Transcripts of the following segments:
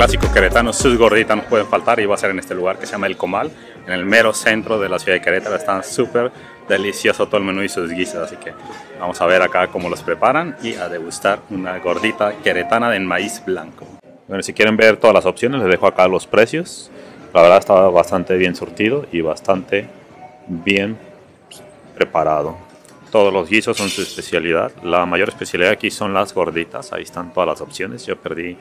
clásico queretano, sus gorditas no pueden faltar y va a ser en este lugar que se llama El Comal, en el mero centro de la ciudad de Querétaro. Están súper delicioso todo el menú y sus guisas, así que vamos a ver acá cómo los preparan y a degustar una gordita queretana de maíz blanco. Bueno, si quieren ver todas las opciones, les dejo acá los precios. La verdad está bastante bien surtido y bastante bien preparado. Todos los guisos son su especialidad. La mayor especialidad aquí son las gorditas. Ahí están todas las opciones. Yo perdí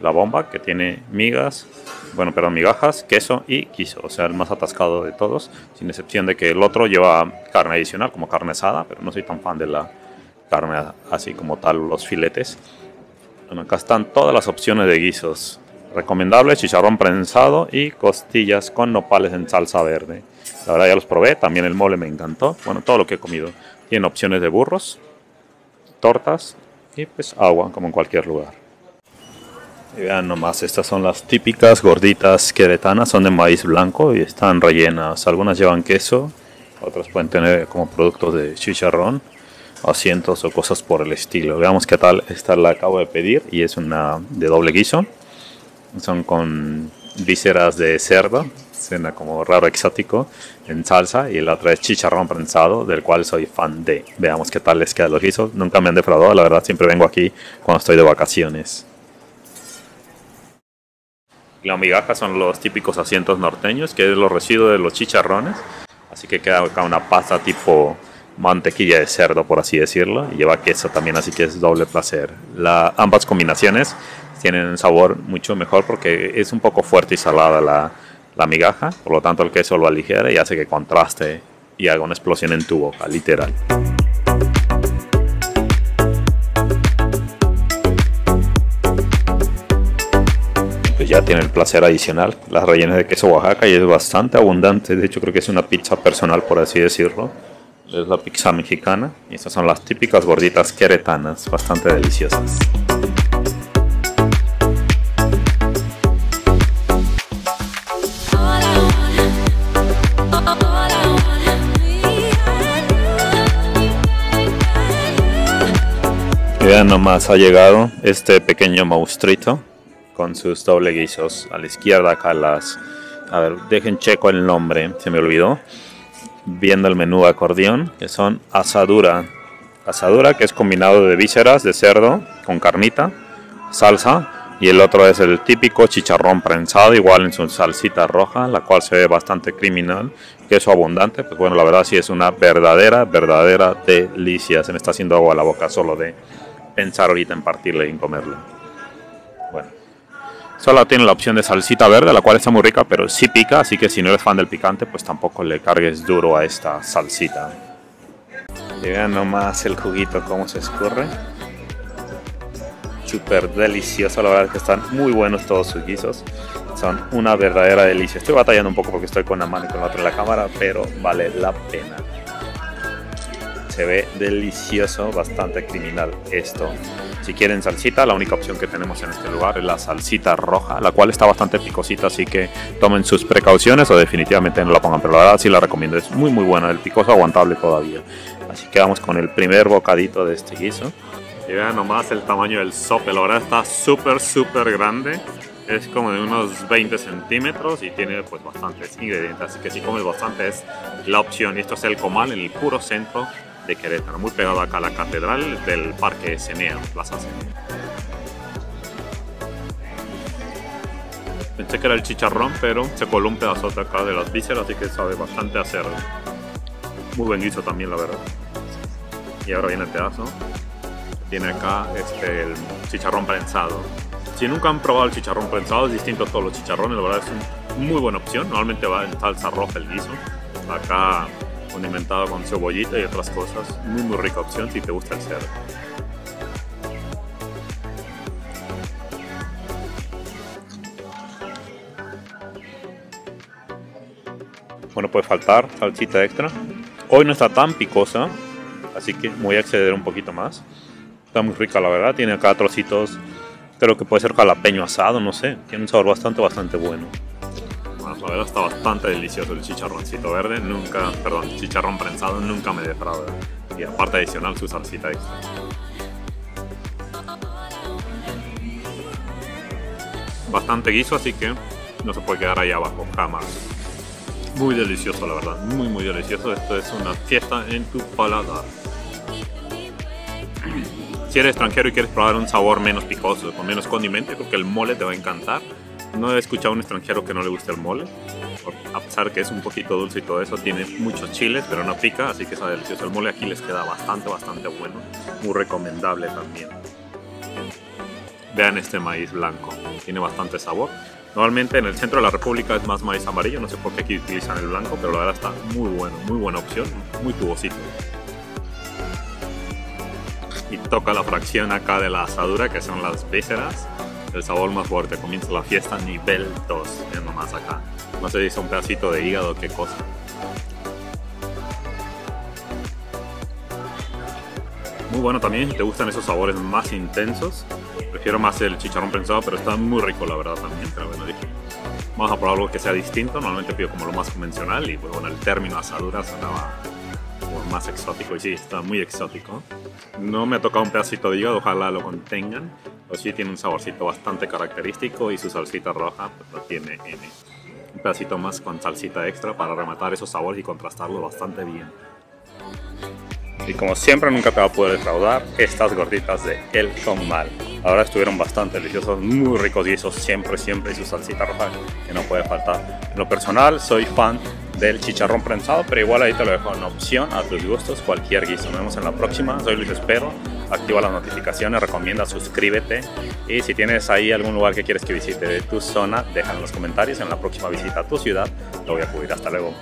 la bomba que tiene migas, bueno, perdón, migajas, queso y guiso, o sea, el más atascado de todos, sin excepción de que el otro lleva carne adicional, como carne asada, pero no soy tan fan de la carne así como tal, los filetes. Bueno, acá están todas las opciones de guisos. Recomendable chicharrón prensado y costillas con nopales en salsa verde. La verdad ya los probé, también el mole me encantó. Bueno, todo lo que he comido. Tiene opciones de burros, tortas y pues agua, como en cualquier lugar. Y vean nomás, estas son las típicas gorditas queretanas, son de maíz blanco y están rellenas. Algunas llevan queso, otras pueden tener como productos de chicharrón, asientos o cosas por el estilo. Veamos qué tal, esta la acabo de pedir y es una de doble guiso. Son con vísceras de cerdo, suena como raro exótico, en salsa y la otra es chicharrón prensado, del cual soy fan de. Veamos qué tal les queda los guisos. Nunca me han defraudado, la verdad siempre vengo aquí cuando estoy de vacaciones. La migaja son los típicos asientos norteños, que es los residuos de los chicharrones. Así que queda acá una pasta tipo mantequilla de cerdo, por así decirlo. Y lleva queso también, así que es doble placer. La, ambas combinaciones tienen un sabor mucho mejor porque es un poco fuerte y salada la, la migaja. Por lo tanto, el queso lo aligera y hace que contraste y haga una explosión en tu boca, literal. Ya tiene el placer adicional, las rellenas de queso Oaxaca y es bastante abundante, de hecho creo que es una pizza personal por así decirlo, es la pizza mexicana. Y estas son las típicas gorditas queretanas, bastante deliciosas. vean nomás ha llegado este pequeño monstruito con sus doble guisos. A la izquierda acá las... A ver, dejen checo el nombre, se me olvidó. Viendo el menú acordeón, que son asadura. Asadura, que es combinado de vísceras de cerdo con carnita, salsa. Y el otro es el típico chicharrón prensado, igual en su salsita roja, la cual se ve bastante criminal. Queso abundante, pues bueno, la verdad sí es una verdadera, verdadera delicia. Se me está haciendo agua a la boca solo de pensar ahorita en partirle y en comerlo. Solo tiene la opción de salsita verde, la cual está muy rica, pero sí pica, así que si no eres fan del picante, pues tampoco le cargues duro a esta salsita. Y nomás el juguito cómo se escurre. Súper delicioso, la verdad es que están muy buenos todos sus guisos. Son una verdadera delicia. Estoy batallando un poco porque estoy con la mano y con la otra en la cámara, pero vale la pena. Se ve delicioso, bastante criminal esto. Si quieren salsita, la única opción que tenemos en este lugar es la salsita roja, la cual está bastante picosita, así que tomen sus precauciones o definitivamente no la pongan, pero la verdad sí la recomiendo, es muy muy buena, el picoso aguantable todavía. Así que vamos con el primer bocadito de este guiso. Y vean nomás el tamaño del sope, la verdad está súper súper grande. Es como de unos 20 centímetros y tiene pues bastantes ingredientes, así que si comes bastante es la opción. Y esto es el comal en el puro centro de Querétaro, muy pegado acá a la catedral del Parque Cenea, Plaza Cenea. Pensé que era el chicharrón, pero se coló un pedazote acá de las vísceras, así que sabe bastante a cerdo. Muy buen guiso también, la verdad. Y ahora viene el pedazo. Tiene acá este, el chicharrón prensado. Si nunca han probado el chicharrón prensado, es distinto a todos los chicharrones, la verdad es una muy buena opción. Normalmente va en salsa roja el guiso. Acá condimentado con cebollita y otras cosas. Muy muy rica opción si te gusta el cerdo. Bueno, puede faltar salsita extra. Hoy no está tan picosa, así que voy a acceder un poquito más. Está muy rica la verdad, tiene acá trocitos, creo que puede ser jalapeño asado, no sé. Tiene un sabor bastante, bastante bueno la verdad está bastante delicioso el chicharroncito verde, nunca, perdón, chicharrón prensado nunca me defrauda. Y aparte adicional su salsita extra. bastante guiso, así que no se puede quedar ahí abajo, jamás. Muy delicioso, la verdad, muy muy delicioso. Esto es una fiesta en tu paladar. Si eres extranjero y quieres probar un sabor menos picoso, con menos condimento, creo el mole te va a encantar. No he escuchado a un extranjero que no le guste el mole. A pesar que es un poquito dulce y todo eso, tiene muchos chiles, pero no pica, así que está delicioso. El mole aquí les queda bastante, bastante bueno. Muy recomendable también. Vean este maíz blanco, tiene bastante sabor. Normalmente en el centro de la República es más maíz amarillo, no sé por qué aquí utilizan el blanco, pero la verdad está muy bueno, muy buena opción, muy tubosito. Y toca la fracción acá de la asadura, que son las vísceras, el sabor más fuerte. Comienza la fiesta nivel 2, viendo más acá. No sé si es un pedacito de hígado qué cosa. Muy bueno también, si te gustan esos sabores más intensos. Prefiero más el chicharrón prensado, pero está muy rico la verdad también. Pero bueno, dije, vamos a probar algo que sea distinto. Normalmente pido como lo más convencional y bueno, el término asadura sonaba como más exótico y sí, está muy exótico. No me ha tocado un pedacito de hígado, ojalá lo contengan. Pero sí tiene un saborcito bastante característico y su salsita roja pues tiene en un pedacito más con salsita extra para rematar esos sabores y contrastarlo bastante bien. Y como siempre nunca te va a poder defraudar estas gorditas de El Comal. Ahora estuvieron bastante deliciosos, muy ricos guisos, siempre, siempre, y su salsita roja que no puede faltar. En lo personal soy fan del chicharrón prensado, pero igual ahí te lo dejo en opción a tus gustos, cualquier guiso. Nos vemos en la próxima, soy Luis Espero, activa las notificaciones, recomienda, suscríbete y si tienes ahí algún lugar que quieres que visite de tu zona, déjalo en los comentarios, en la próxima visita a tu ciudad lo voy a cubrir. Hasta luego.